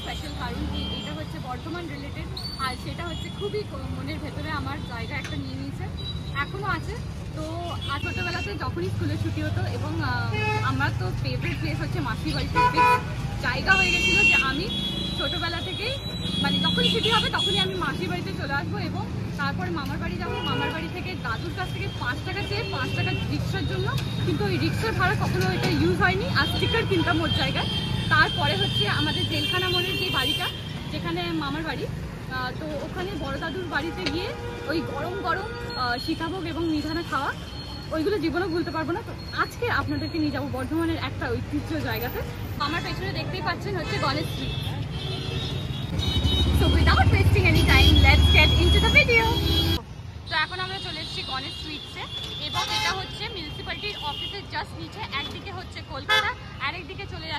Special কারণ কি, এটা হচ্ছে বর্ধমান রিলেটেড আর সেটা হচ্ছে খুবই মনের ভেতরে আমার জায়গা একটা নিয়ে নিয়েছে। এখনও আছে, তো আর ছোটোবেলাতে যখনই স্কুলে ছুটি হতো এবং আমার তো ফেভারিট প্লেস হচ্ছে মাসির বাড়িতে জায়গা হয়ে গেছিল যে আমি ছোটোবেলা থেকেই মানে যখনই ছুটি হবে তখনই আমি মাসির বাড়িতে চলে আসব এবং তারপরে মামার বাড়ি যাব। মামার বাড়ি থেকে দাদুর কাছ থেকে পাঁচ টাকা চেয়ে পাঁচ টাকা রিক্সার জন্য, কিন্তু ওই রিক্সার ভাড়া কখনো এটা ইউজ হয়নি। আর স্টিকার কিনতাম ওর জায়গায়। তারপরে হচ্ছে আমাদের জেলখানা মোড়ের যে বাড়িটা যেখানে মামার বাড়ি তো ওখানে বড় দাদুর বাড়িতে গিয়ে ওই গরম গরম সীতাভোগ এবং মিঠানা খাওয়া ওইগুলো জীবনে ভুলতে পারব না। তো আজকে আপনাদেরকে নিয়ে যাব বর্ধমানের একটা ঐতিহ্য জায়গাতে। আমার পেছনে দেখতেই পাচ্ছেন হচ্ছে Ganesh street So without wasting any time, let's get into.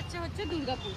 আচ্ছা হচ্ছে দুর্গাপুর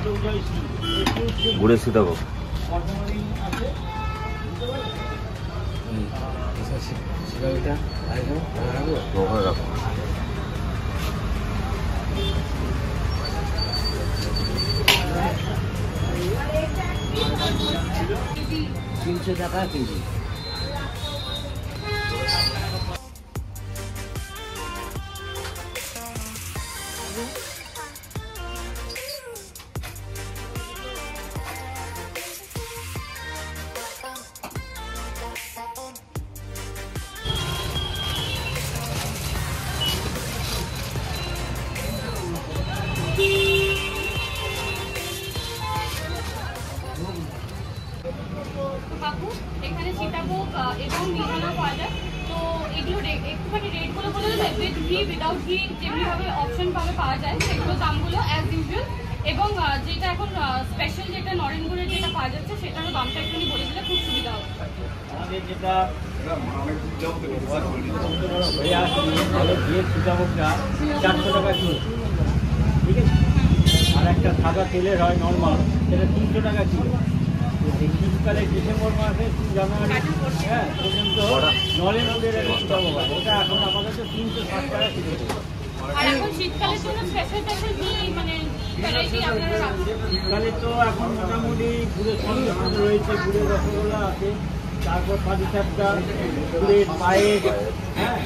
আরেকদিকে চলে যাচ্ছে হচ্ছে দুর্গাপুর গুড়ের সীতাভোগ ওখানে রাখো তিনশো টাকা কেজি তো একটুখানি রেটগুলো বলে দেবে উইথ ঘি উইদাউট ঘি যেমনিভাবে অপশন পাওয়া যায় সেগুলো দামগুলো অ্যাজ ইউজুয়াল এবং যেটা এখন স্পেশাল যেটা নরেনগুড়ের যেটা পাওয়া যাচ্ছে, সেটারও দামটা একটুখানি বলে দিলে খুব সুবিধা হবে। আমাদের যেটা চারশো টাকা কিলো ঠিক আছে? আর একটা সাদা তেলের হয় নর্মাল সেটা তিনশো টাকা কিলো এই শীতকালে ডিসেম্বর মাসে জানুয়ারি হ্যাঁ পর্যন্ত নলেন্দ্রের একটা ওটা এখন আমাদের তো তিনশো ষাট টাকা কিলো আর এখন শীতকালের জন্য স্পেশাল স্পেশাল কি মানে শীতকালে তো এখন মোটামুটি গুড়ের সঙ্গে রয়েছে গুড়ের রসগোল্লা আছে তারপর পাটি চাপটা গুড়ের পায়েস হ্যাঁ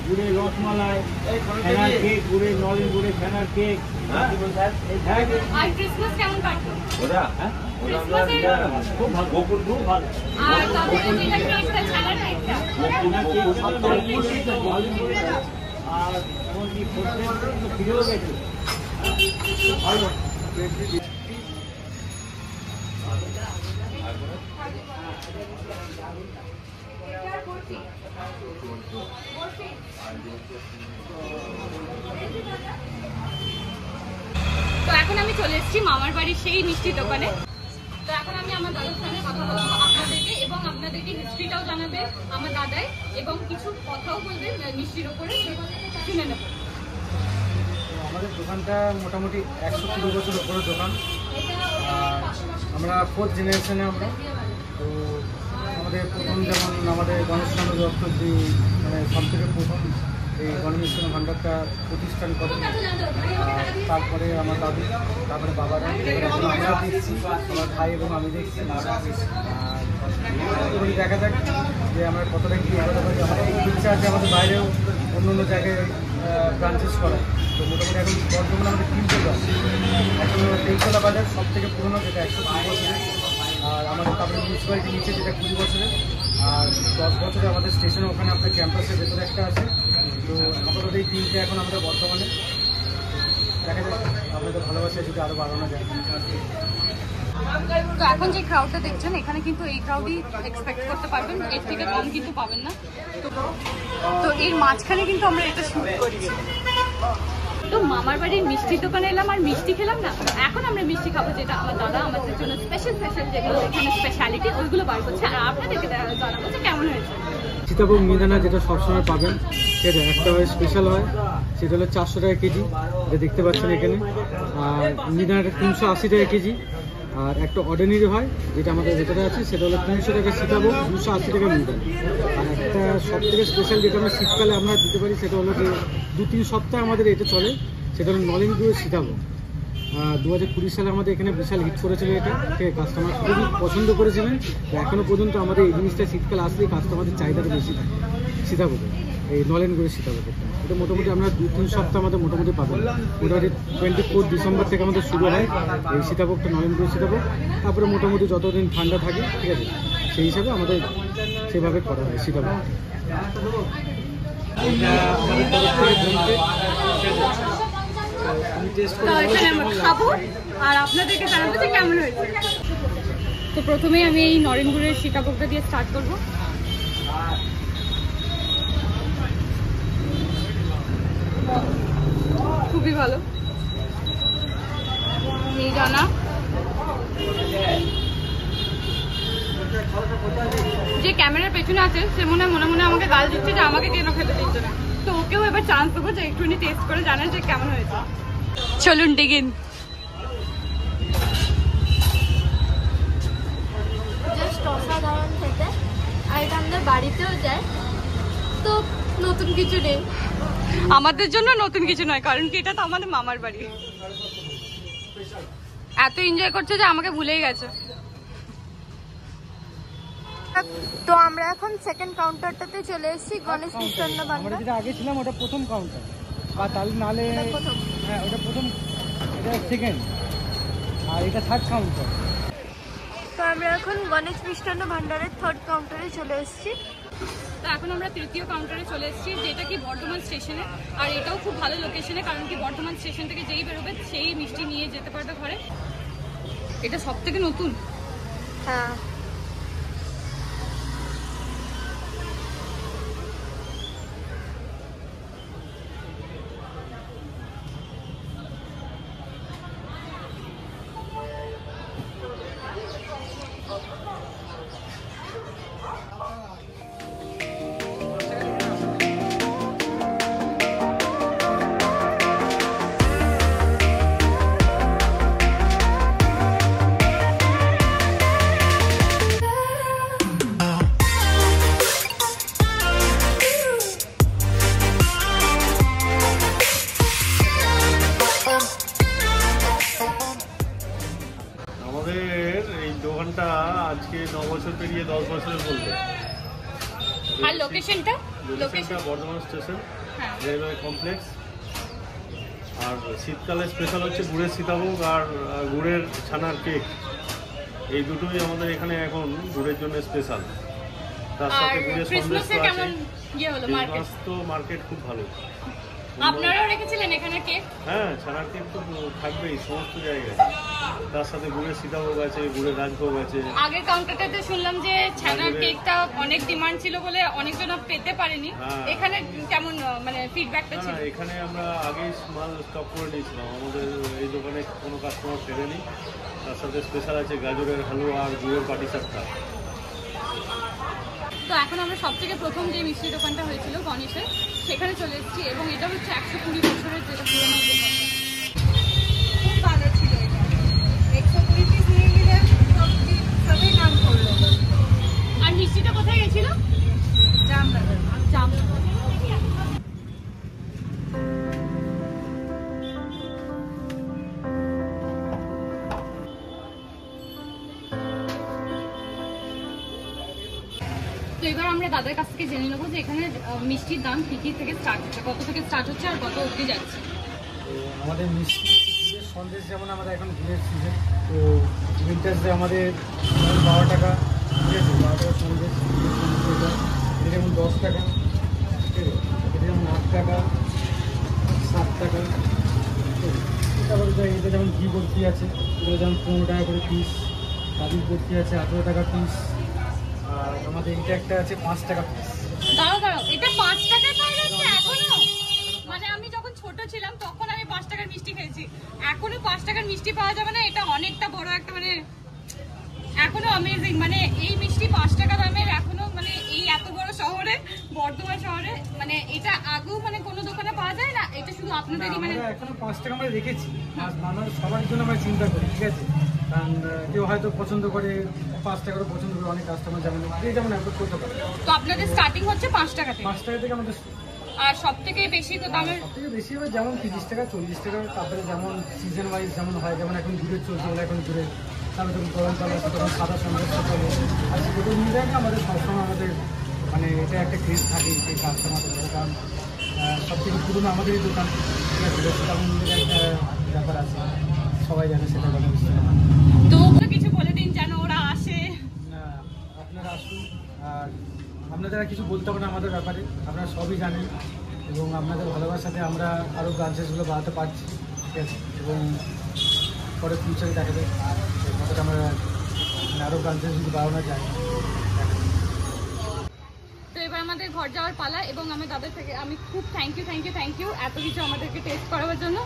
গুড়ের রসমালাই ফেনার কেক গুড়ের নলেন গুড়ের ফেনার কেক। হ্যাঁ? হ্যাঁ? আর ক্রিসমাস কেমন কাটলো ওটা হ্যাঁ ক্রিসমাসের খুব ভালো খুব ভালো আর তারপরে যেটা কেকটা ছাড়ার কেকটা ফেনার কেক আর এমনকি ফিরেও গেছে ভালো তো এখন আমি চলে এসেছি মামার বাড়ির সেই মিষ্টি দোকানে। তো এখন আমি আমার দাদার সঙ্গে কথা বলব আপনাদেরকে এবং আপনাদেরকে হিস্ট্রিটাও জানাবে আমার দাদাই এবং কিছু কথাও বলবে মিষ্টির ওপরে শুনে নেব। আমাদের দোকানটা মোটামুটি একশো কুড়ি বছর উপরে দোকান। আমরা ফোর্থ জেনারেশনে আমরা। তো আমাদের প্রথম যেমন আমাদের গণেশ চন্দ্র দত্ত যে মানে সব থেকে প্রথম এই গণেশ ভাণ্ডারটা প্রতিষ্ঠান করেন, তারপরে আমার দাদু, তারপরে বাবারা আমরা দেখছি, আমার ভাই এবং আমি দেখছি এবারে দেখা যাক যে আমরা কতটা কি এগোতে পারি আমাদের ইচ্ছা আছে আমাদের বাইরেও অন্য অন্য জায়গায় ব্রাঞ্চেস করা তো মোটামুটি এখন বর্ধমানে আমাদের ব্রাঞ্চ এখন তেইশতলা বাজার সব থেকে পুরোনো যেটা একশো কুড়ি আমাদের তারপরে মিউনিসিপ্যালিটির নিচে যেটা কুড়ি বছরের, আর দশ বছরে আমাদের স্টেশন ওখানে আপনার ক্যাম্পাসের ভেতরে একটা আছে। তো আপাতত এই তিনটে এখন আমাদের বর্তমানে। দেখা যাক, আপনাদের ভালোবাসা যদি আরও বাড়ানো যায়। তো এখন যে ক্রাউডটা দেখছেন, এখানে কিন্তু এই ক্রাউডই এক্সপেক্ট করতে পারবেন। এর থেকে কম কিন্তু পাবেন না। তো এর মাঝখানে কিন্তু আমরা এটা শুট করছি। তো মামার বাড়ির মিষ্টির দোকানে এলাম আর মিষ্টি খেলাম না। এখন আমরা মিষ্টি খাব যেটা আমার দাদা আমাদের জন্য স্পেশাল স্পেশাল যেগুলো এখানে স্পেশালিটি ওইগুলো বার করছে। আর আপনাদেরকে জানাব যে কেমন হয়েছে। সীতাভোগ মিদানা যেটা সবসময় পাবেন সেটা একটা হয় স্পেশাল হয়, সেটা হলো চারশো টাকা কেজি যে দেখতে পাচ্ছেন এখানে। আর মিদানাটা তিনশো আশি টাকা কেজি আর একটা অর্ডিনারি হয়, যেটা আমাদের ভেতরে আছে, সেটা হলো তিনশো টাকা সীতাভোগ দুশো আশি টাকা মিহিদানা আর একটা সব থেকে স্পেশাল যেটা আমরা শীতকালে আমরা দিতে পারি, সেটা হলো যে দু তিন সপ্তাহ আমাদের এটা চলে, সেটা হলো নলেন গুঁড়ো সীতাভোগ দু হাজার কুড়ি সালে আমাদের এখানে বিশাল হিট করেছিল এটা কাস্টমার খুবই পছন্দ করেছিলেন। এখনও পর্যন্ত আমাদের এই জিনিসটা শীতকাল আসলেই কাস্টমারদের চাহিদাটা বেশি থাকে সীতাভোগে এই নলেন করে সীতাভোগের এটা মোটামুটি আমরা দু, তিন সপ্তাহ আমাদের মোটামুটি পাবেন। মোটামুটি টোয়েন্টি ফোর ডিসেম্বর থেকে আমাদের শুরু হয়। এই সীতাভোগটা করে সীতাভোগ। তারপরে মোটামুটি যতদিন ঠান্ডা থাকে, ঠিক আছে, সেই হিসাবে আমাদের সেভাবে করা হয় সীতাভোগ। আর তো প্রথমেই আমি এই নরেনগুড়ের সীতাভোগটা দিয়ে স্টার্ট করব। খুবই ভালো। মিহিদানা যে ক্যামেরার পেছনে আছে, সে মনে মনে মনে আমাকে গাল দিচ্ছে যে আমাকে কেন খেতে দিচ্ছে না। তো ওকেও এবার চান্স দেবো যে একটুখানি টেস্ট করে জানার যে কেমন হয়েছে। চলুন ডিগিন অসাধারণ খেতে। আর এটা আমাদের বাড়িতেও যায়। তো নতুন কিছু নেই। আমাদের জন্য নতুন কিছু নয় কারণ কি এটা তো আমাদের মামার বাড়ি। এত এনজয় করছে যে আমাকে ভুলেই গেছে। তো আমরা এখন সেকেন্ড কাউন্টারটাতে চলে এসেছি গণেশ মিষ্টান্ন আমরা ভান্ডার। যেটা আগে ছিলাম ওটা প্রথম কাউন্টার বা তাহলে নালে হ্যাঁ ওটা প্রথম এটা সেকেন্ড আর এটা থার্ড কাউন্টার তো আমরা এখন গণেশ মিষ্টান্ন ভান্ডারের থার্ড কাউন্টারে চলে এসেছি। তো এখন আমরা তৃতীয় কাউন্টারে চলে এসেছি, যেটা কি বর্ধমান স্টেশনে। আর এটাও খুব ভালো লোকেশনে কারণ কি বর্ধমান স্টেশন থেকে যেই বেরোবে, সেই মিষ্টি নিয়ে যেতে পারবে ঘরে। এটা সব থেকে নতুন? হ্যাঁ। বর্ধমান স্টেশন হ্যাঁ। Railway complex. আর শীতকালে স্পেশাল হচ্ছে গুড়ের সীতাভোগ আর গুড়ের ছানার কেক এই দুটোই আমাদের এখানে এখন গুড়ের জন্য স্পেশাল তার সাথে গুড়ের সন্দেশ তো আছে। ইয়ে মার্কেট মার্কেট খুব ভালো। আপনারাও রেখেছিলেন এখানে কেক? হ্যাঁ ছানার কেক তো থাকবেই সমস্ত জায়গায়। তার সাথে গুড়ের সীতাভোগ আছে গুড়ের রাজভোগ আছে। আগের কাউন্টারটাতে শুনলাম যে ছানার কেকটা অনেক ডিমান্ড ছিল বলে অনেকজন পেতে পারেনি। হ্যাঁ। এখানে কেমন মানে ফিডব্যাকটা ছিল? এখানে আমরা আগেই মাল স্টক করে নিয়েছিলাম। আমাদের এই দোকানে কোনো কাস্টমার ফেরেনি। তার সাথে স্পেশাল আছে গাজরের হালুয়া আর গুড়ের পাটি সাপটা তো এখন আমরা সব থেকে প্রথম যে মিষ্টি দোকানটা হয়েছিল গণেশের সেখানে চলে এসেছি এবং এটা হচ্ছে একশো কুড়ি বছরের যেটা পুরোনো দোকান। খুব ভালো ছিল এটা। একশো কুড়ি পিস নিয়ে নিলে সবই নাম করল। আর মিষ্টিটা কোথায় গেছিল? জামনগর। জামনগর। তো এবার আমরা দাদার কাছ থেকে জেনে নেব যে এখানে মিষ্টির দাম কি কি থেকে স্টার্ট হচ্ছে, কত থেকে স্টার্ট হচ্ছে আর কত অবধি যাচ্ছে? আমাদের মিষ্টি সন্দেশ যেমন আমাদের এখন গুড়ের সিজন তো উইন্টার্সে আমাদের বারো টাকা, ঠিক আছে? বারো টাকা সন্দেশ, এটা যেমন দশ টাকা, ঠিক আছে? এটা যেমন আট টাকা, সাত টাকা তারপরে এটা যেমন ঘি বরফি আছে, এটা যেমন পনেরো টাকা করে পিস কাজুর বরফি আছে আঠেরো টাকা পিস আর আমাদের এটা একটা আছে পাঁচ টাকা পিস দাঁড়াও দাঁড়াও এটা পাঁচ টাকায় পাওয়া যাচ্ছে এখনও? মানে আমি যখন ছোট ছিলাম তখন আমি পাঁচ টাকার মিষ্টি খেয়েছি। এখনও পাঁচ টাকার মিষ্টি পাওয়া যাবে না এটা অনেকটা বড় একটা মানে এখনও অ্যামেজিং মানে এই মিষ্টি পাঁচ টাকা দামের এখনও মানে এই এত বড় শহরে বর্ধমান শহরে মানে এটা আগেও মানে কোনো দোকানে পাওয়া যায় না? এটা শুধু আপনাদেরই মানে এখনও পাঁচ টাকা আমরা রেখেছি। আর মানুষ সবার জন্য আমরা চিন্তা করি ঠিক আছে? কারণ কেউ হয়তো পছন্দ করে পাঁচ টাকারও পছন্দ করে অনেক কাস্টমার যেমন যে যেমন করতে পারে। তো আপনাদের স্টার্টিং হচ্ছে পাঁচ টাকা থেকে? পাঁচ টাকা থেকে আমাদের আর সব থেকে বেশি দামের সব থেকে বেশি হবে যেমন তিরিশ টাকা চল্লিশ টাকা তারপরে যেমন সিজন ওয়াইজ যেমন হয় যেমন এখন চলছে এখন ঘুরে। তারপরে যখন গরমকাল আছে তখন সাদা সন্দেশ চলে আর সেগুলো আমাদের সবসময় আমাদের মানে এটা একটা ক্রেজ থাকে সেই কাস্টমারদের কারণ সব থেকে পুরনো আমাদেরই দোকান। ঠিক আছে একটা ব্যাপার আছে সবাই জানে সেটা কথা বুঝতে পারে তো ওগুলো কিছু বলে দিন যেন ওরা আসে না, আপনারা আসুন। আর আপনাদের আর কিছু বলতে হবে না আমাদের ব্যাপারে। আপনারা সবই জানেন এবং আপনাদের ভালোবাসাতে আমরা আরও ব্রাঞ্চেসগুলো বাড়াতে পারছি ঠিক আছে? এবং পরে ফিউচারে দেখা এই কথাটা আমরা মানে আরও ব্রাঞ্চেস যদি বাড়ানো যায় তো এবার আমাদের ঘর যাওয়ার পালা এবং আমি তাদের থেকে আমি খুব thank you thank you thank you এত কিছু আমাদেরকে টেস্ট করাবার জন্য।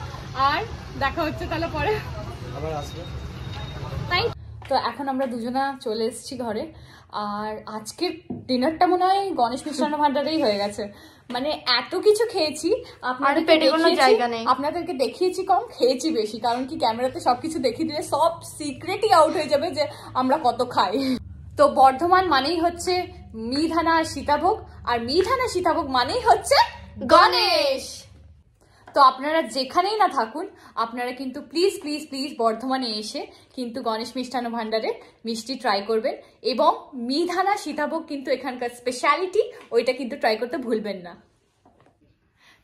আর দেখা হচ্ছে তাহলে পরে। আবার আসবে। থ্যাংক তো এখন আমরা দুজনা চলে এসেছি ঘরে। আর আজকের ডিনারটা মনে হয় গণেশ মিষ্টান্ন ভান্ডারেই হয়ে গেছে। মানে এত কিছু খেয়েছি আপনাদেরকে পেটে কোনো দেখিয়েছি, জায়গা নেই। আপনাদেরকে দেখিয়েছি কম খেয়েছি বেশি কারণ কি ক্যামেরাতে সবকিছু দেখিয়ে দিলে সব সিক্রেটই আউট হয়ে যাবে যে আমরা কত খাই। তো বর্ধমান মানেই হচ্ছে মিধানা সীতাভোগ আর মিধানা সীতাভোগ মানেই হচ্ছে গণেশ। তো আপনারা যেখানেই না থাকুন, আপনারা কিন্তু প্লিজ প্লিজ প্লিজ বর্ধমানে এসে কিন্তু গণেশ মিষ্টান্ন ভাণ্ডারে মিষ্টি ট্রাই করবেন এবং মিধানা সীতাভোগ কিন্তু এখানকার স্পেশালিটি ওইটা কিন্তু ট্রাই করতে ভুলবেন না।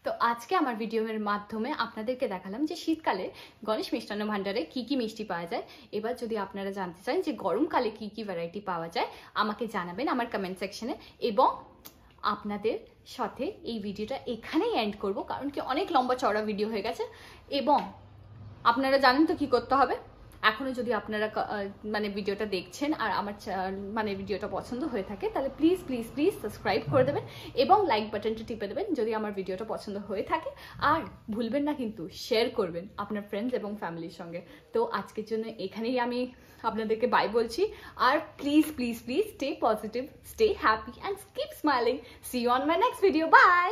তো আজকে আমার ভিডিওর মাধ্যমে আপনাদেরকে দেখালাম যে শীতকালে গণেশ মিষ্টান্ন ভাণ্ডারে কি কি মিষ্টি পাওয়া যায়। এবার যদি আপনারা জানতে চান যে গরমকালে কি কি ভ্যারাইটি পাওয়া যায়, আমাকে জানাবেন আমার কমেন্ট সেকশনে এবং আপনাদের সাথে এই ভিডিওটা এখানেই এন্ড করব, কারণ কি অনেক লম্বা চড়া ভিডিও হয়ে গেছে। এবং আপনারা জানেন তো কি করতে হবে? এখনও যদি আপনারা মানে ভিডিওটা দেখছেন আর আমার মানে ভিডিওটা পছন্দ হয়ে থাকে, তাহলে প্লিজ প্লিজ প্লিজ সাবস্ক্রাইব করে দেবেন এবং লাইক বাটনটা টিপে দেবেন যদি আমার ভিডিওটা পছন্দ হয়ে থাকে। আর ভুলবেন না কিন্তু শেয়ার করবেন আপনার ফ্রেন্ডস এবং ফ্যামিলির সঙ্গে। তো আজকের জন্য এখানেই আমি আপনাদেরকে বাই বলছি। আর please please please stay positive stay happy and keep smiling see on my next video bye